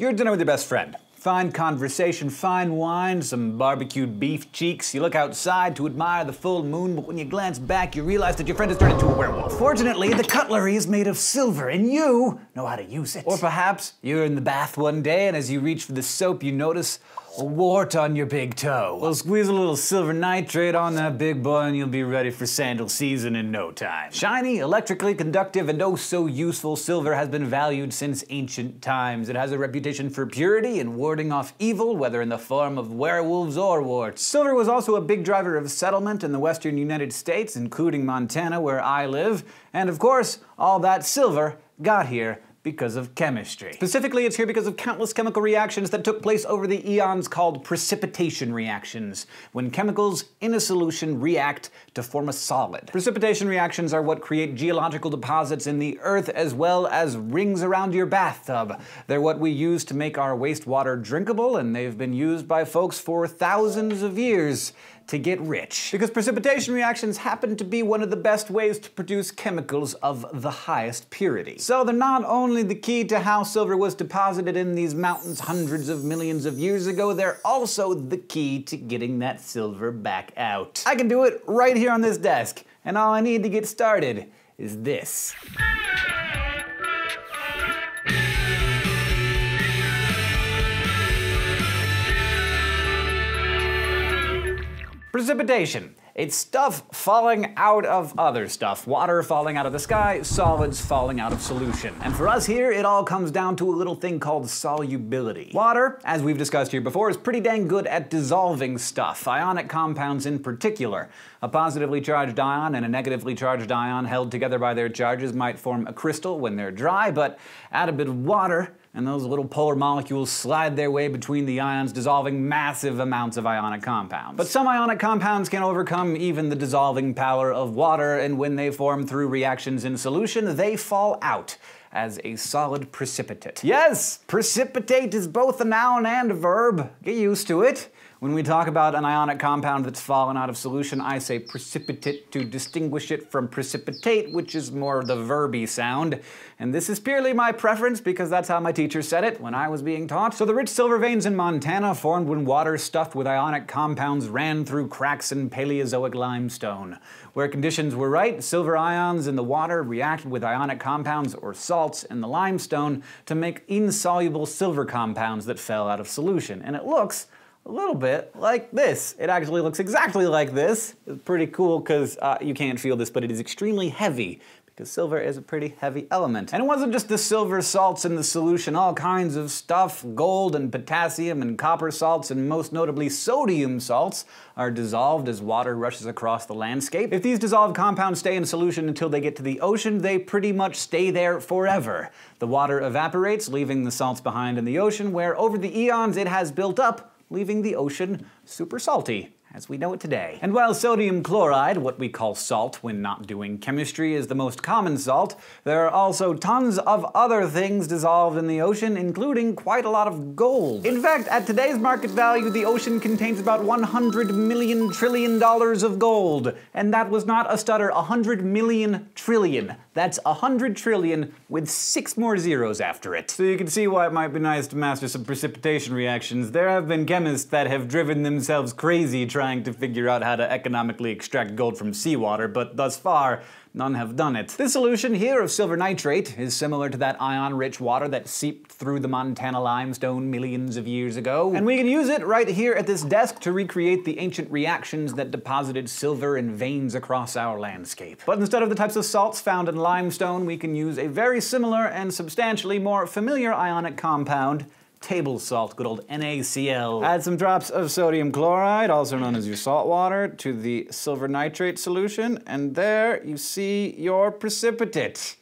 You're at dinner with your best friend. Fine conversation, fine wine, some barbecued beef cheeks. You look outside to admire the full moon, but when you glance back, you realize that your friend has turned into a werewolf. Fortunately, the cutlery is made of silver, and you know how to use it. Or perhaps you're in the bath one day, and as you reach for the soap, you notice a wart on your big toe. Well, squeeze a little silver nitrate on that big boy and you'll be ready for sandal season in no time. Shiny, electrically conductive, and oh so useful, silver has been valued since ancient times. It has a reputation for purity and warding off evil, whether in the form of werewolves or warts. Silver was also a big driver of settlement in the western United States, including Montana, where I live. And of course, all that silver got here because of chemistry. Specifically, it's here because of countless chemical reactions that took place over the eons called precipitation reactions, when chemicals in a solution react to form a solid. Precipitation reactions are what create geological deposits in the earth as well as rings around your bathtub. They're what we use to make our wastewater drinkable, and they've been used by folks for thousands of years to get rich. Because precipitation reactions happen to be one of the best ways to produce chemicals of the highest purity. So they're not only the key to how silver was deposited in these mountains hundreds of millions of years ago, they're also the key to getting that silver back out. I can do it right here on this desk, and all I need to get started is this. Precipitation. It's stuff falling out of other stuff. Water falling out of the sky, solids falling out of solution. And for us here, it all comes down to a little thing called solubility. Water, as we've discussed here before, is pretty dang good at dissolving stuff, ionic compounds in particular. A positively charged ion and a negatively charged ion held together by their charges might form a crystal when they're dry, but add a bit of water, and those little polar molecules slide their way between the ions, dissolving massive amounts of ionic compounds. But some ionic compounds can overcome even the dissolving power of water, and when they form through reactions in solution, they fall out as a solid precipitate. Yes, precipitate is both a noun and a verb. Get used to it. When we talk about an ionic compound that's fallen out of solution, I say precipitate to distinguish it from precipitate, which is more the verby sound. And this is purely my preference because that's how my teacher said it when I was being taught. So the rich silver veins in Montana formed when water stuffed with ionic compounds ran through cracks in Paleozoic limestone. Where conditions were right, silver ions in the water reacted with ionic compounds or salts in the limestone to make insoluble silver compounds that fell out of solution. And it looks a little bit like this. It actually looks exactly like this. It's pretty cool because uh, you can't feel this, but it is extremely heavy because silver is a pretty heavy element. And it wasn't just the silver salts in the solution, all kinds of stuff, gold and potassium and copper salts, and most notably sodium salts, are dissolved as water rushes across the landscape. If these dissolved compounds stay in solution until they get to the ocean, they pretty much stay there forever. The water evaporates, leaving the salts behind in the ocean, where over the eons it has built up leaving the ocean super salty as we know it today. And while sodium chloride, what we call salt when not doing chemistry, is the most common salt, there are also tons of other things dissolved in the ocean, including quite a lot of gold. In fact, at today's market value, the ocean contains about 100 million trillion dollars of gold. And that was not a stutter, 100 million trillion. That's 100 trillion with six more zeros after it. So you can see why it might be nice to master some precipitation reactions. There have been chemists that have driven themselves crazy trying trying to figure out how to economically extract gold from seawater, but thus far, none have done it. This solution here of silver nitrate is similar to that ion-rich water that seeped through the Montana limestone millions of years ago, and we can use it right here at this desk to recreate the ancient reactions that deposited silver in veins across our landscape. But instead of the types of salts found in limestone, we can use a very similar and substantially more familiar ionic compound table salt, good old NaCl. Add some drops of sodium chloride, also known as your salt water, to the silver nitrate solution, and there you see your precipitate.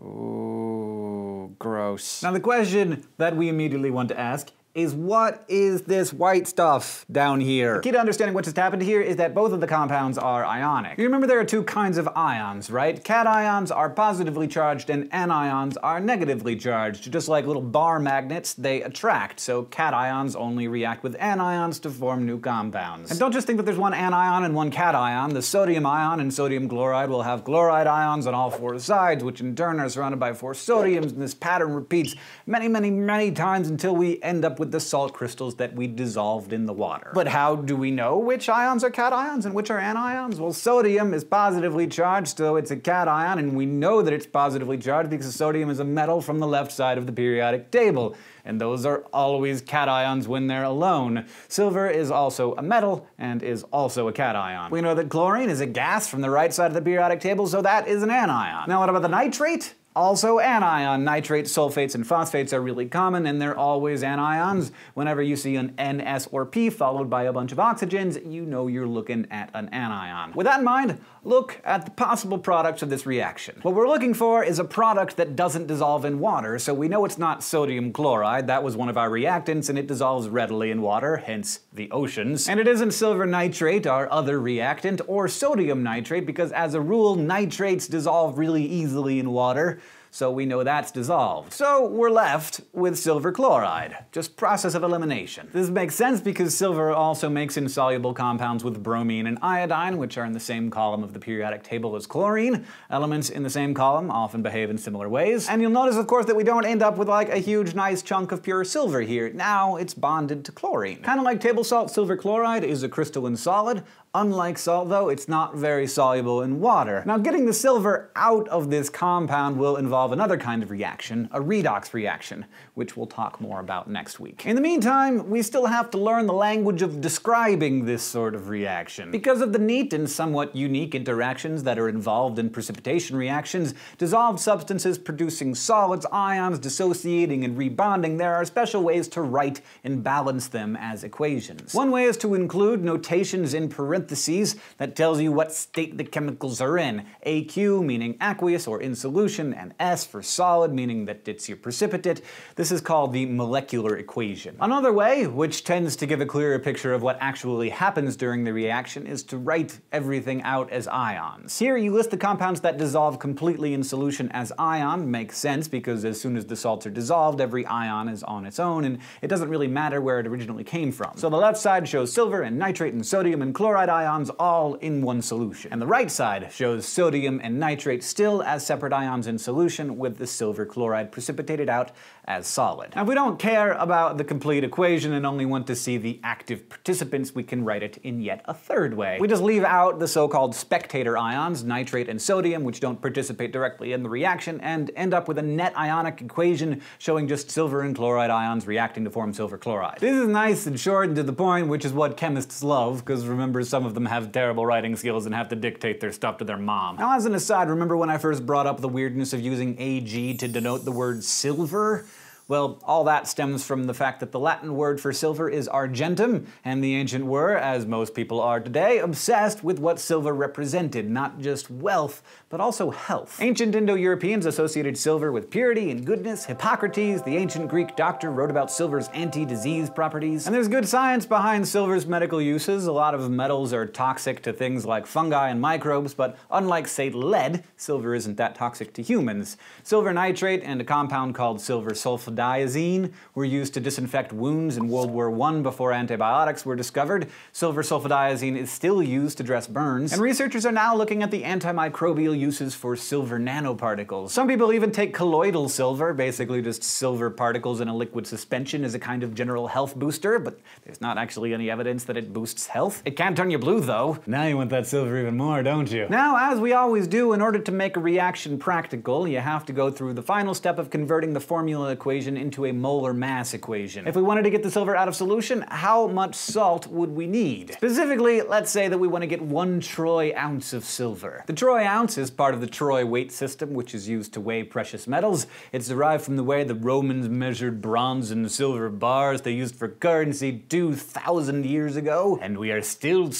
Ooh, gross. Now the question that we immediately want to ask is what is this white stuff down here? The key to understanding what just happened here is that both of the compounds are ionic. You remember there are two kinds of ions, right? Cations are positively charged and anions are negatively charged. Just like little bar magnets, they attract, so cations only react with anions to form new compounds. And don't just think that there's one anion and one cation. The sodium ion and sodium chloride will have chloride ions on all four sides, which in turn are surrounded by four sodiums, and this pattern repeats many, many, many times until we end up with the salt crystals that we dissolved in the water. But how do we know which ions are cations and which are anions? Well, sodium is positively charged, so it's a cation, and we know that it's positively charged because sodium is a metal from the left side of the periodic table and those are always cations when they're alone. Silver is also a metal and is also a cation. We know that chlorine is a gas from the right side of the periodic table, so that is an anion. Now what about the nitrate? Also anion. Nitrates, sulfates, and phosphates are really common, and they're always anions. Whenever you see an N, S, or P followed by a bunch of oxygens, you know you're looking at an anion. With that in mind, look at the possible products of this reaction. What we're looking for is a product that doesn't dissolve in water, so we know it's not sodium chloride. That was one of our reactants, and it dissolves readily in water, hence the oceans. And it isn't silver nitrate, our other reactant, or sodium nitrate, because as a rule, nitrates dissolve really easily in water so we know that's dissolved. So we're left with silver chloride, just process of elimination. This makes sense because silver also makes insoluble compounds with bromine and iodine, which are in the same column of the periodic table as chlorine. Elements in the same column often behave in similar ways. And you'll notice, of course, that we don't end up with like a huge nice chunk of pure silver here. Now it's bonded to chlorine. Kind of like table salt, silver chloride is a crystalline solid, Unlike salt, though, it's not very soluble in water. Now, getting the silver out of this compound will involve another kind of reaction, a redox reaction, which we'll talk more about next week. In the meantime, we still have to learn the language of describing this sort of reaction. Because of the neat and somewhat unique interactions that are involved in precipitation reactions, dissolved substances producing solids, ions, dissociating and rebonding, there are special ways to write and balance them as equations. One way is to include notations in parentheses parentheses that tells you what state the chemicals are in. AQ meaning aqueous or in solution, and S for solid meaning that it's your precipitate. This is called the molecular equation. Another way, which tends to give a clearer picture of what actually happens during the reaction, is to write everything out as ions. Here you list the compounds that dissolve completely in solution as ion. Makes sense because as soon as the salts are dissolved, every ion is on its own, and it doesn't really matter where it originally came from. So the left side shows silver and nitrate and sodium and chloride ions all in one solution. And the right side shows sodium and nitrate still as separate ions in solution with the silver chloride precipitated out as solid. Now if we don't care about the complete equation and only want to see the active participants, we can write it in yet a third way. We just leave out the so-called spectator ions, nitrate and sodium, which don't participate directly in the reaction, and end up with a net ionic equation showing just silver and chloride ions reacting to form silver chloride. This is nice and short and to the point, which is what chemists love, because remember some some of them have terrible writing skills and have to dictate their stuff to their mom. Now as an aside, remember when I first brought up the weirdness of using AG to denote the word silver? Well, all that stems from the fact that the Latin word for silver is argentum, and the ancient were, as most people are today, obsessed with what silver represented, not just wealth, but also health. Ancient Indo-Europeans associated silver with purity and goodness. Hippocrates, the ancient Greek doctor, wrote about silver's anti-disease properties. And there's good science behind silver's medical uses. A lot of metals are toxic to things like fungi and microbes, but unlike, say, lead, silver isn't that toxic to humans. Silver nitrate and a compound called silver sulfide sulfadiazine were used to disinfect wounds in World War I before antibiotics were discovered. Silver sulfadiazine is still used to dress burns. And researchers are now looking at the antimicrobial uses for silver nanoparticles. Some people even take colloidal silver, basically just silver particles in a liquid suspension as a kind of general health booster, but there's not actually any evidence that it boosts health. It can turn you blue though. Now you want that silver even more, don't you? Now, as we always do, in order to make a reaction practical, you have to go through the final step of converting the formula equation equation into a molar mass equation. If we wanted to get the silver out of solution, how much salt would we need? Specifically, let's say that we want to get one troy ounce of silver. The troy ounce is part of the troy weight system, which is used to weigh precious metals. It's derived from the way the Romans measured bronze and silver bars they used for currency 2,000 years ago, and we are still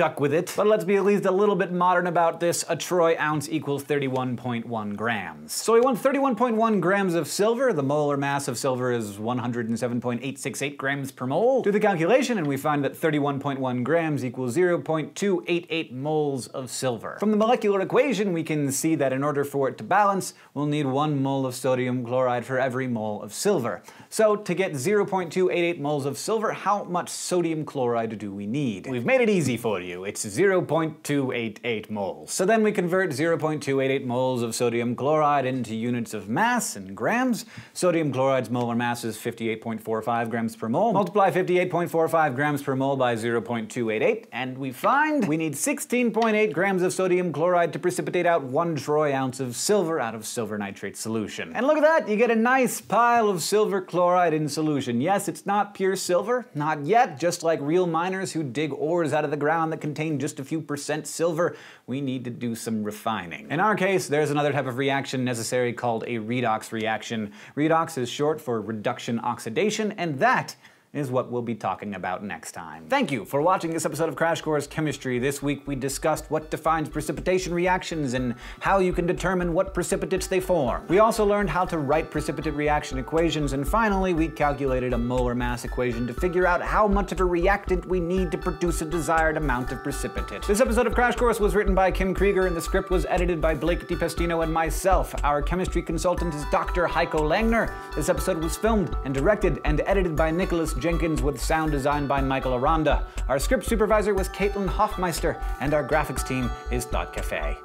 with it. But let's be at least a little bit modern about this. A troy ounce equals 31.1 grams. So we want 31.1 grams of silver. The molar mass of silver is 107.868 grams per mole. Do the calculation and we find that 31.1 grams equals 0.288 moles of silver. From the molecular equation, we can see that in order for it to balance, we'll need one mole of sodium chloride for every mole of silver. So to get 0.288 moles of silver, how much sodium chloride do we need? We've made it easy for you. It's 0.288 moles. So then we convert 0.288 moles of sodium chloride into units of mass in grams. Sodium chloride's molar mass is 58.45 grams per mole. Multiply 58.45 grams per mole by 0.288, and we find we need 16.8 grams of sodium chloride to precipitate out one troy ounce of silver out of silver nitrate solution. And look at that, you get a nice pile of silver chloride in solution. Yes, it's not pure silver, not yet, just like real miners who dig ores out of the ground contain just a few percent silver, we need to do some refining. In our case, there's another type of reaction necessary called a redox reaction. Redox is short for reduction oxidation, and that is what we'll be talking about next time. Thank you for watching this episode of Crash Course Chemistry. This week we discussed what defines precipitation reactions and how you can determine what precipitates they form. We also learned how to write precipitate reaction equations, and finally we calculated a molar mass equation to figure out how much of a reactant we need to produce a desired amount of precipitate. This episode of Crash Course was written by Kim Krieger and the script was edited by Blake de Pastino and myself. Our chemistry consultant is Dr. Heiko Langner. This episode was filmed and directed and edited by Nicholas Jenkins with sound design by Michael Aranda. Our script supervisor was Caitlin Hoffmeister, and our graphics team is Thought Cafe.